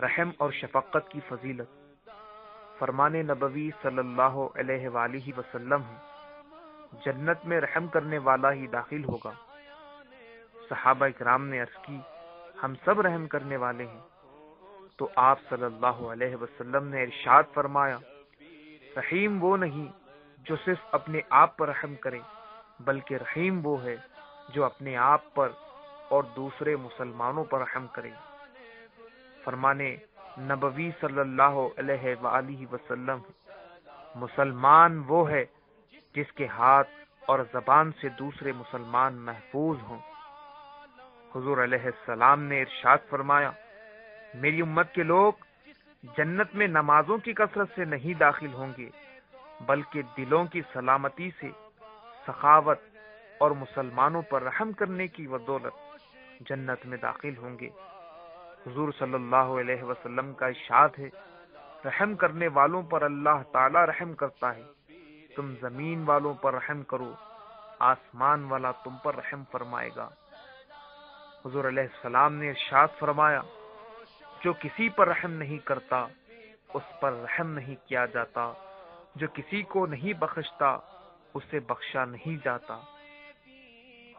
رحم اور شفقت کی فضیلت۔ فرمان نبوی صلی اللہ علیہ وآلہ وسلم ہے جنت میں رحم کرنے والا ہی داخل ہوگا۔ صحابہ اکرام نے عرض کی، ہم سب رحم کرنے والے ہیں۔ تو آپ صلی اللہ علیہ وسلم نے ارشاد فرمایا، رحیم وہ نہیں جو صرف اپنے آپ پر رحم کرے، بلکہ رحیم وہ ہے جو اپنے آپ پر اور دوسرے مسلمانوں پر رحم کرے۔ فرمانے نبوی صلی اللہ علیہ وآلہ وسلم، مسلمان وہ ہے جس کے ہاتھ اور زبان سے دوسرے مسلمان محفوظ ہوں۔ حضور علیہ السلام نے ارشاد فرمایا، میری امت کے لوگ جنت میں نمازوں کی کثرت سے نہیں داخل ہوں گے، بلکہ دلوں کی سلامتی سے، سخاوت اور مسلمانوں پر رحم کرنے کی بدولت جنت میں داخل ہوں گے۔ حضور صلی اللہ علیہ وسلم کا اشاد ہے، رحم کرنے والوں پر اللہ تعالی رحم کرتا ہے۔ تم زمین والوں پر رحم کرو، آسمان والا تم پر رحم فرمائے گا۔ حضور علیہ السلام نے ارشاد فرمایا، جو کسی پر رحم نہیں کرتا، اس پر رحم نہیں کیا جاتا۔ جو کسی کو نہیں بخشتا، اسے بخشا نہیں جاتا۔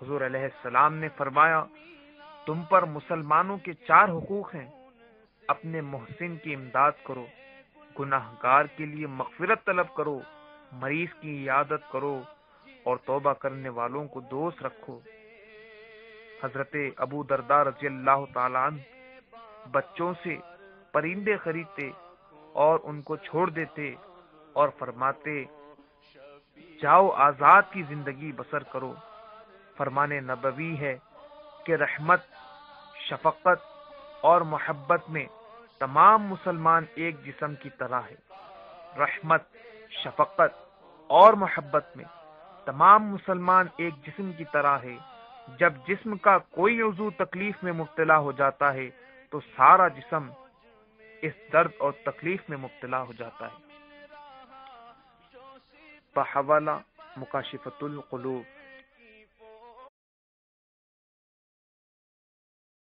حضور علیہ السلام نے فرمایا تم پر مسلمانوں کے چار حقوق ہیں۔ اپنے محسن کی امداد کرو گناہ گار کے لیے مغفرت طلب کرو، مریض کی عیادت کرو اور توبہ کرنے والوں کو دوست رکھو۔ حضرت ابو دردار رضی اللہ تعالیٰ عنہ بچوں سے پرندے خریدتے اور ان کو چھوڑ دیتے اور فرماتے، جاؤ آزاد کی زندگی بسر کرو۔ فرمانے نبوی ہے کہ رحمت، شفقت اور محبت میں تمام مسلمان ایک جسم کی طرح ہے رحمت، شفقت اور محبت میں تمام مسلمان ایک جسم کی طرح ہے جب جسم کا کوئی عضو تکلیف میں مبتلا ہو جاتا ہے، تو سارا جسم اس درد اور تکلیف میں مبتلا ہو جاتا ہے۔ بحوالہ مکاشفت القلوب۔